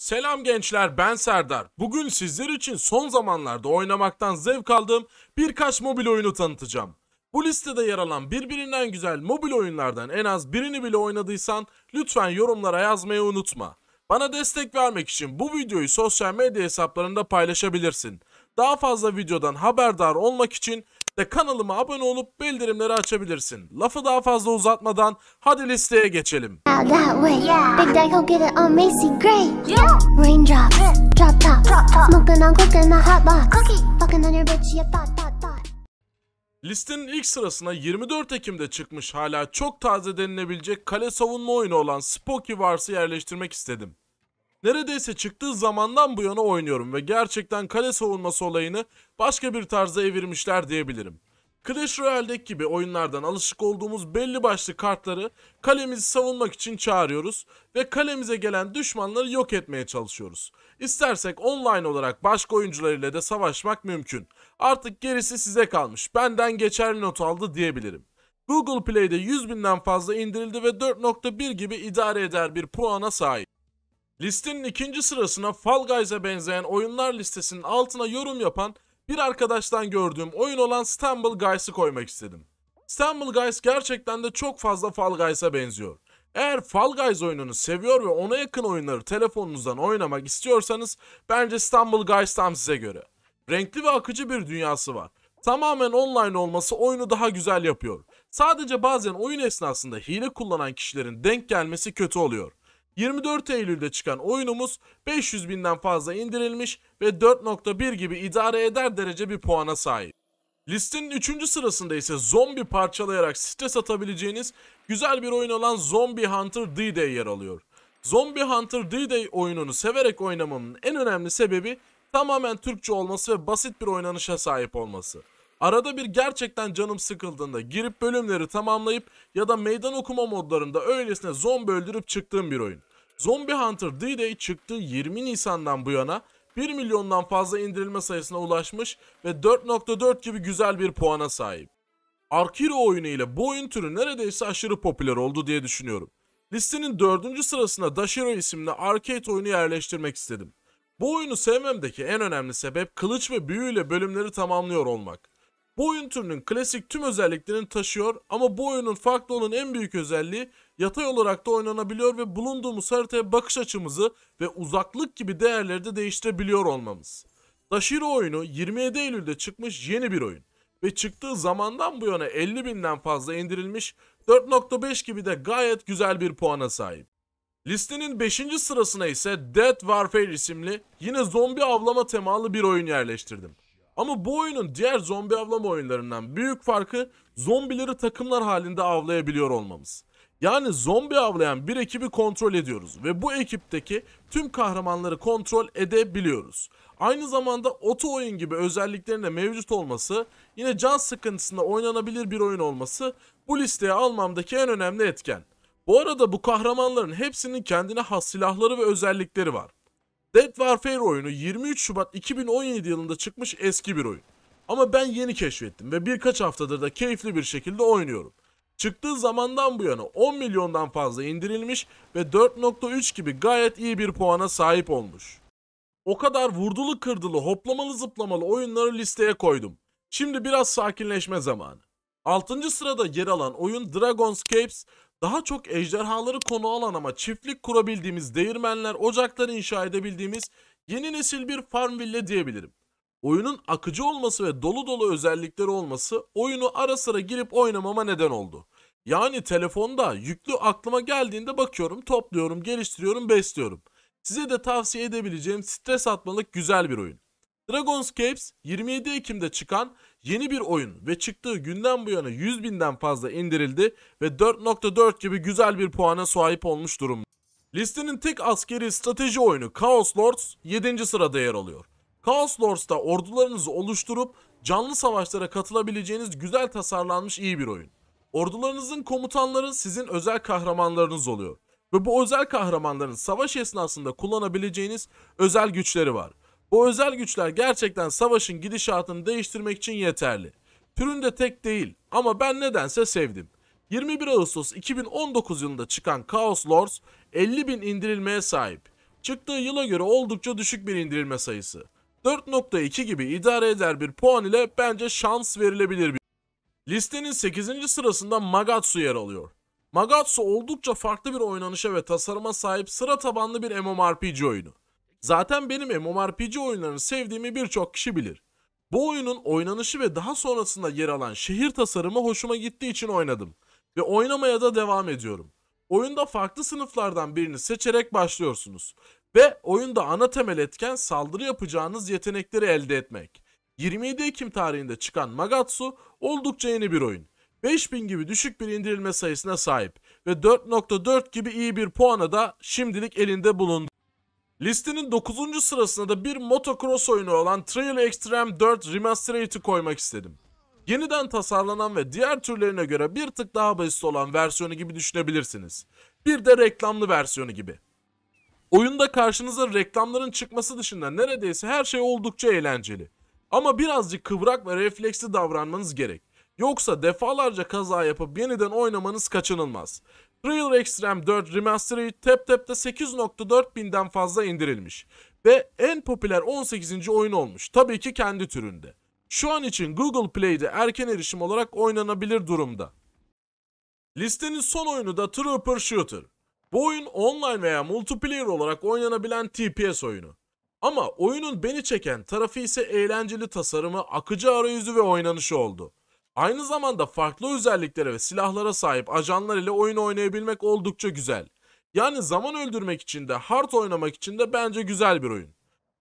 Selam gençler ben Serdar. Bugün sizler için son zamanlarda oynamaktan zevk aldığım birkaç mobil oyunu tanıtacağım. Bu listede yer alan birbirinden güzel mobil oyunlardan en az birini bile oynadıysan lütfen yorumlara yazmayı unutma. Bana destek vermek için bu videoyu sosyal medya hesaplarında paylaşabilirsin. Daha fazla videodan haberdar olmak için de kanalıma abone olup bildirimleri açabilirsin. Lafı daha fazla uzatmadan hadi listeye geçelim. Listenin ilk sırasına 24 Ekim'de çıkmış hala çok taze denilebilecek kale savunma oyunu olan Spooky Wars'ı yerleştirmek istedim. Neredeyse çıktığı zamandan bu yana oynuyorum ve gerçekten kale savunması olayını başka bir tarza evirmişler diyebilirim. Clash Royale'deki gibi oyunlardan alışık olduğumuz belli başlı kartları kalemizi savunmak için çağırıyoruz ve kalemize gelen düşmanları yok etmeye çalışıyoruz. İstersek online olarak başka oyuncular ile de savaşmak mümkün. Artık gerisi size kalmış. Benden geçerli not aldı diyebilirim. Google Play'de 100 binden fazla indirildi ve 4.1 gibi idare eder bir puana sahip. Listenin ikinci sırasına Fall Guys'a benzeyen oyunlar listesinin altına yorum yapan bir arkadaştan gördüğüm oyun olan Stumble Guys'ı koymak istedim. Stumble Guys gerçekten de çok fazla Fall Guys'a benziyor. Eğer Fall Guys oyununu seviyor ve ona yakın oyunları telefonunuzdan oynamak istiyorsanız bence Stumble Guys tam size göre. Renkli ve akıcı bir dünyası var. Tamamen online olması oyunu daha güzel yapıyor. Sadece bazen oyun esnasında hile kullanan kişilerin denk gelmesi kötü oluyor. 24 Eylül'de çıkan oyunumuz 500 binden fazla indirilmiş ve 4.1 gibi idare eder derece bir puana sahip. Listenin 3. sırasında ise zombi parçalayarak stres atabileceğiniz güzel bir oyun olan Zombie Hunter D-Day yer alıyor. Zombie Hunter D-Day oyununu severek oynamamın en önemli sebebi tamamen Türkçe olması ve basit bir oynanışa sahip olması. Arada bir gerçekten canım sıkıldığında girip bölümleri tamamlayıp ya da meydan okuma modlarında öylesine zombi öldürüp çıktığım bir oyun. Zombie Hunter D-Day çıktığı 20 Nisan'dan bu yana 1 milyondan fazla indirilme sayısına ulaşmış ve 4.4 gibi güzel bir puana sahip. Arkiro oyunu ile bu oyun türü neredeyse aşırı popüler oldu diye düşünüyorum. Listenin dördüncü sırasına Dashiro isimli arcade oyunu yerleştirmek istedim. Bu oyunu sevmemdeki en önemli sebep kılıç ve büyüyle bölümleri tamamlıyor olmak. Bu oyun türünün klasik tüm özelliklerini taşıyor ama bu oyunun farklı olan en büyük özelliği yatay olarak da oynanabiliyor ve bulunduğumuz haritaya bakış açımızı ve uzaklık gibi değerleri de değiştirebiliyor olmamız. Dashiro oyunu 27 Eylül'de çıkmış yeni bir oyun ve çıktığı zamandan bu yana 50 binden fazla indirilmiş 4.5 gibi de gayet güzel bir puana sahip. Listenin 5. sırasına ise Dead Warfare isimli yine zombi avlama temalı bir oyun yerleştirdim. Ama bu oyunun diğer zombi avlama oyunlarından büyük farkı zombileri takımlar halinde avlayabiliyor olmamız. Yani zombi avlayan bir ekibi kontrol ediyoruz ve bu ekipteki tüm kahramanları kontrol edebiliyoruz. Aynı zamanda oto oyun gibi özelliklerin de mevcut olması, yine can sıkıntısında oynanabilir bir oyun olması bu listeye almamdaki en önemli etken. Bu arada bu kahramanların hepsinin kendine has silahları ve özellikleri var. Dead Warfare oyunu 23 Şubat 2017 yılında çıkmış eski bir oyun. Ama ben yeni keşfettim ve birkaç haftadır da keyifli bir şekilde oynuyorum. Çıktığı zamandan bu yana 10 milyondan fazla indirilmiş ve 4.3 gibi gayet iyi bir puana sahip olmuş. O kadar vurdulu kırdılı hoplamalı zıplamalı oyunları listeye koydum. Şimdi biraz sakinleşme zamanı. 6. sırada yer alan oyun Dragonscapes daha çok ejderhaları konu alan ama çiftlik kurabildiğimiz değirmenler, ocaklar inşa edebildiğimiz yeni nesil bir Farmville diyebilirim. Oyunun akıcı olması ve dolu dolu özellikleri olması oyunu ara sıra girip oynamama neden oldu. Yani telefonda yüklü aklıma geldiğinde bakıyorum, topluyorum, geliştiriyorum, besliyorum. Size de tavsiye edebileceğim stres atmalık güzel bir oyun. Dragonscapes 27 Ekim'de çıkan yeni bir oyun ve çıktığı günden bu yana 100 binden fazla indirildi ve 4.4 gibi güzel bir puana sahip olmuş durumda. Listenin tek askeri strateji oyunu Chaos Lords 7. sırada yer alıyor. Chaos Lords'ta ordularınızı oluşturup canlı savaşlara katılabileceğiniz güzel tasarlanmış iyi bir oyun. Ordularınızın komutanları sizin özel kahramanlarınız oluyor. Ve bu özel kahramanların savaş esnasında kullanabileceğiniz özel güçleri var. Bu özel güçler gerçekten savaşın gidişatını değiştirmek için yeterli. Türünde tek değil ama ben nedense sevdim. 21 Ağustos 2019 yılında çıkan Chaos Lords 50 bin indirilmeye sahip. Çıktığı yıla göre oldukça düşük bir indirilme sayısı. 4.2 gibi idare eder bir puan ile bence şans verilebilir bir. Listenin 8. sırasında Magatsu yer alıyor. Magatsu oldukça farklı bir oynanışa ve tasarıma sahip sıra tabanlı bir MMORPG oyunu. Zaten benim MMORPG oyunlarını sevdiğimi birçok kişi bilir. Bu oyunun oynanışı ve daha sonrasında yer alan şehir tasarımı hoşuma gittiği için oynadım. Ve oynamaya da devam ediyorum. Oyunda farklı sınıflardan birini seçerek başlıyorsunuz. Ve oyunda ana temel etken saldırı yapacağınız yetenekleri elde etmek. 27 Ekim tarihinde çıkan Magatsu oldukça yeni bir oyun. 5000 gibi düşük bir indirilme sayısına sahip ve 4.4 gibi iyi bir puana da şimdilik elinde bulundu. Listenin 9. sırasına da bir motocross oyunu olan Trail Extreme 4 Remastered'i koymak istedim. Yeniden tasarlanan ve diğer türlerine göre bir tık daha basit olan versiyonu gibi düşünebilirsiniz. Bir de reklamlı versiyonu gibi. Oyunda karşınıza reklamların çıkması dışında neredeyse her şey oldukça eğlenceli. Ama birazcık kıvrak ve refleksli davranmanız gerek. Yoksa defalarca kaza yapıp yeniden oynamanız kaçınılmaz. Real Extreme 4 Remastered TapTap'te 8.4 binden fazla indirilmiş. Ve en popüler 18. oyun olmuş. Tabii ki kendi türünde. Şu an için Google Play'de erken erişim olarak oynanabilir durumda. Listenin son oyunu da Trooper Shooter. Bu oyun online veya multiplayer olarak oynanabilen TPS oyunu. Ama oyunun beni çeken tarafı ise eğlenceli tasarımı, akıcı arayüzü ve oynanışı oldu. Aynı zamanda farklı özelliklere ve silahlara sahip ajanlar ile oyun oynayabilmek oldukça güzel. Yani zaman öldürmek için de hard oynamak için de bence güzel bir oyun.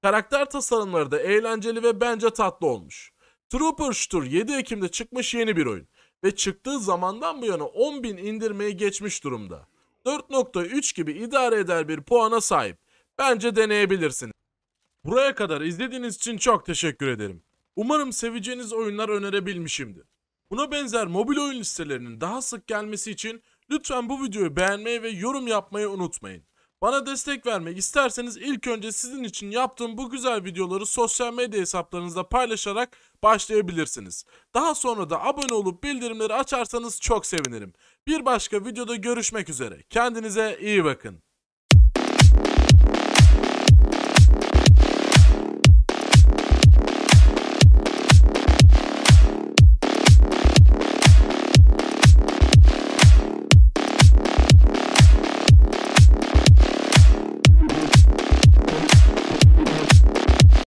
Karakter tasarımları da eğlenceli ve bence tatlı olmuş. Trooper Shooter 7 Ekim'de çıkmış yeni bir oyun ve çıktığı zamandan bu yana 10.000 indirmeyi geçmiş durumda. 4.3 gibi idare eder bir puana sahip. Bence deneyebilirsiniz. Buraya kadar izlediğiniz için çok teşekkür ederim. Umarım seveceğiniz oyunlar önerebilmişimdir. Buna benzer mobil oyun listelerinin daha sık gelmesi için lütfen bu videoyu beğenmeyi ve yorum yapmayı unutmayın. Bana destek vermek isterseniz ilk önce sizin için yaptığım bu güzel videoları sosyal medya hesaplarınızda paylaşarak başlayabilirsiniz. Daha sonra da abone olup bildirimleri açarsanız çok sevinirim. Bir başka videoda görüşmek üzere. Kendinize iyi bakın.